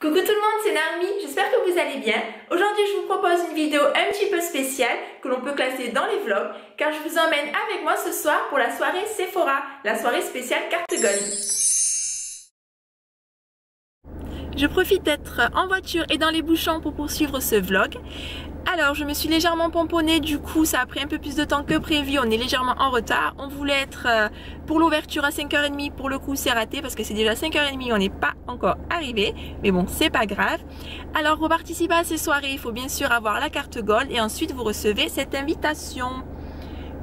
Coucou tout le monde, c'est Naomi, j'espère que vous allez bien. Aujourd'hui je vous propose une vidéo un petit peu spéciale que l'on peut classer dans les vlogs car je vous emmène avec moi ce soir pour la soirée Sephora, la soirée spéciale carte gold. Je profite d'être en voiture et dans les bouchons pour poursuivre ce vlog. Alors je me suis légèrement pomponnée, du coup ça a pris un peu plus de temps que prévu, on est légèrement en retard. On voulait être euh, pour l'ouverture à 5h30, pour le coup c'est raté parce que c'est déjà 5h30, on n'est pas encore arrivé. Mais bon, c'est pas grave. Alors pour participer à ces soirées, il faut bien sûr avoir la carte Gold et ensuite vous recevez cette invitation.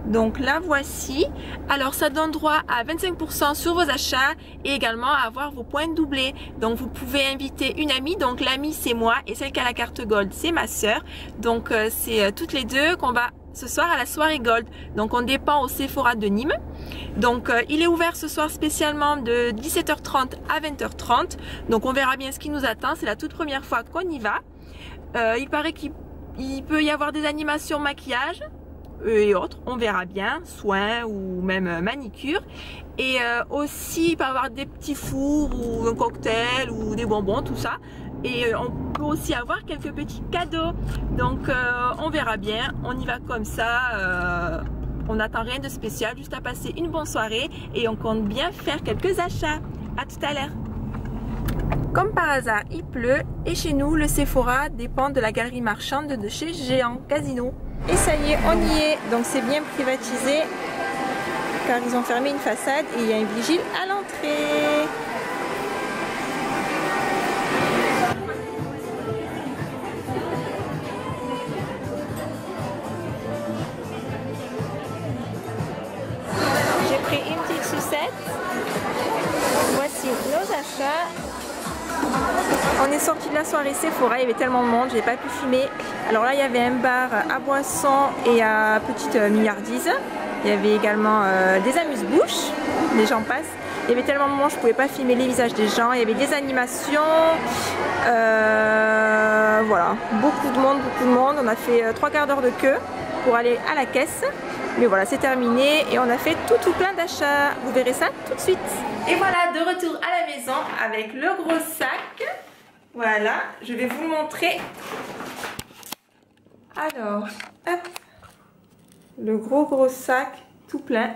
Donc la voici. Alors ça donne droit à 25% sur vos achats et également à avoir vos points doublés. Donc vous pouvez inviter une amie. Donc l'amie c'est moi et celle qui a la carte gold c'est ma soeur. Donc euh, c'est euh, toutes les deux qu'on va ce soir à la soirée gold. Donc on dépend au Sephora de Nîmes. Donc euh, il est ouvert ce soir spécialement de 17h30 à 20h30. Donc on verra bien ce qui nous attend. C'est la toute première fois qu'on y va. il paraît qu'il peut y avoir des animations maquillage et autres, on verra bien, soins ou même euh, manicure. Et euh, aussi, il peut avoir des petits fours ou un cocktail ou des bonbons, tout ça. Et euh, on peut aussi avoir quelques petits cadeaux. Donc on verra bien, on y va comme ça. on n'attend rien de spécial, juste à passer une bonne soirée et on compte bien faire quelques achats. À tout à l'heure. Comme par hasard, il pleut et chez nous, le Sephora dépend de la galerie marchande de chez Géant Casino. Et ça y est, on y est. Donc c'est bien privatisé car ils ont fermé une façade et il y a un vigile à l'entrée. On est sorti de la soirée Sephora, il y avait tellement de monde, j'ai pas pu fumer. Alors là, il y avait un bar à boisson et à petite euh, milliardise. Il y avait également euh, des amuse-bouches, les gens passent. Il y avait tellement de monde, je pouvais pas filmer les visages des gens. Il y avait des animations. Euh, voilà, beaucoup de monde, beaucoup de monde. On a fait trois quarts d'heure de queue pour aller à la caisse. Mais voilà, c'est terminé et on a fait tout tout plein d'achats. Vous verrez ça tout de suite. Et voilà, de retour à la maison avec le gros sac. Voilà, je vais vous montrer. Alors, hop, le gros gros sac tout plein.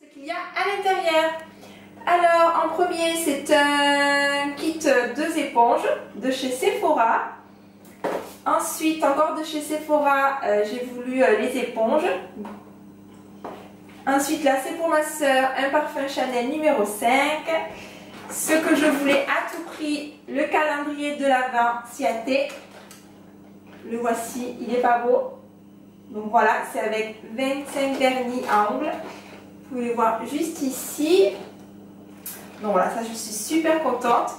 ce qu'il y a à l'intérieur. Alors, en premier, c'est un kit deux éponges de chez Sephora. Ensuite, encore de chez Sephora, euh, j'ai voulu euh, les éponges. Ensuite, là, c'est pour ma soeur, un parfum Chanel numéro 5. Ce que je voulais à tout prix, le calendrier de l'Avent Ciaté. Le voici, il est pas beau. Donc voilà, c'est avec 25 vernis à ongles. Vous pouvez le voir juste ici. Donc voilà, ça je suis super contente.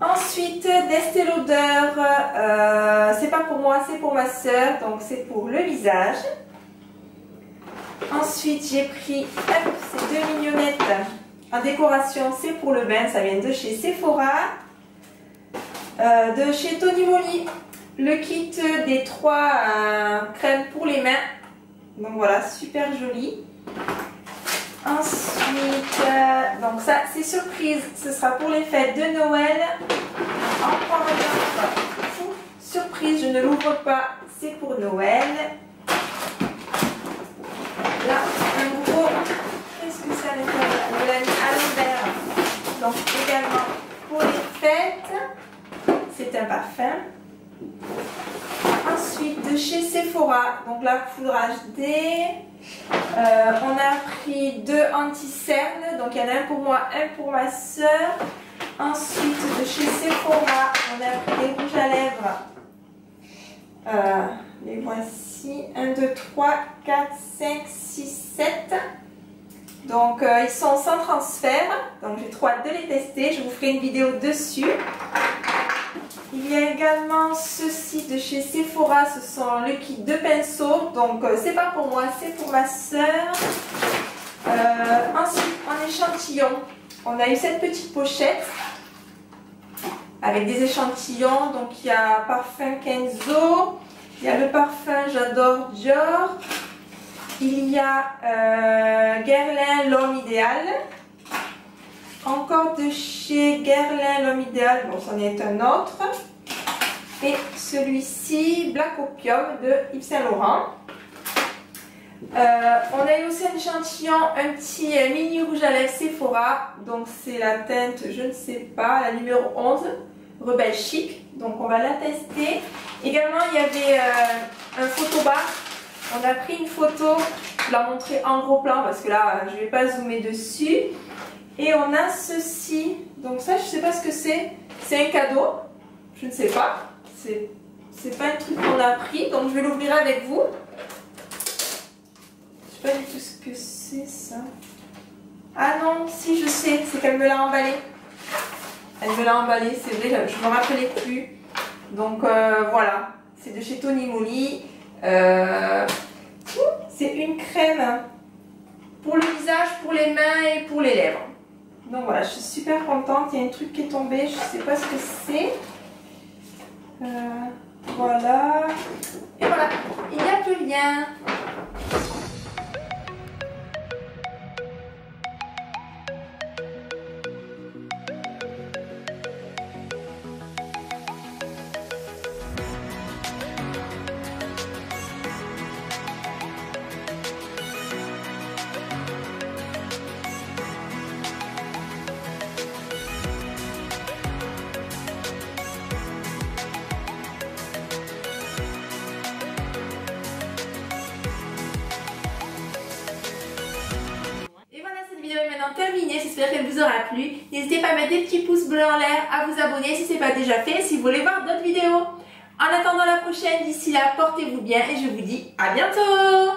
Ensuite, d'Estée Lauder, euh, c'est pas pour moi, c'est pour ma soeur, donc c'est pour le visage. Ensuite, j'ai pris ces deux mignonnettes en décoration, c'est pour le bain, ça vient de chez Sephora. Euh, de chez Tony Moly, le kit des trois euh, crèmes pour les mains. Donc voilà, super joli. Ensuite, euh, donc ça c'est surprise, ce sera pour les fêtes de Noël. Encore surprise, je ne l'ouvre pas, c'est pour Noël. Là, un gros, l'a mis à l'envers. Donc également pour les fêtes, c'est un parfum. Ensuite, de chez Sephora, donc la poudre HD. Euh, on a pris deux anti-cernes, donc il y en a un pour moi, un pour ma soeur. Ensuite, de chez Sephora, on a pris des rouges à lèvres. Euh, les voici. 1, 2, 3, 4, 5, 6, 7. Donc, euh, ils sont sans transfert. Donc, j'ai trop hâte de les tester. Je vous ferai une vidéo dessus. Il y a également ceci de chez Sephora. Ce sont le kit de pinceaux. Donc, euh, c'est pas pour moi, c'est pour ma soeur. ensuite, en échantillon, on a eu cette petite pochette avec des échantillons. Donc il y a parfum Kenzo, il y a le parfum J'adore Dior, il y a euh, Guerlain L'homme idéal, encore de chez Guerlain, l'homme idéal, bon c'en est un autre. Et celui-ci, Black Opium de Yves Saint Laurent. Euh, on a eu aussi un échantillon, un petit euh, mini rouge à lèvres Sephora. Donc c'est la teinte, je ne sais pas, la numéro 11, Rebelle Chic. Donc on va la tester. Également il y avait un photobar. On a pris une photo, je la montrer en gros plan parce que là je ne vais pas zoomer dessus. Et on a ceci. Donc ça je ne sais pas ce que c'est. C'est un cadeau. Je ne sais pas. C'est pas un truc qu'on a pris. Donc je vais l'ouvrir avec vous pas du tout ce que c'est ça. Ah non, si je sais, c'est qu'elle me l'a emballé. Elle me l'a emballé, c'est vrai, je me rappelais plus. Donc euh, voilà, c'est de chez Tony Moly. Euh, c'est une crème pour le visage, pour les mains et pour les lèvres. Donc voilà, je suis super contente. Il y a un truc qui est tombé, je sais pas ce que c'est. Euh, voilà. Et voilà, il n'y a plus rien. J'espère qu'elle vous aura plu. N'hésitez pas à mettre des petits pouces bleus en l'air, à vous abonner si ce n'est pas déjà fait, si vous voulez voir d'autres vidéos. En attendant la prochaine, d'ici là, portez-vous bien et je vous dis à bientôt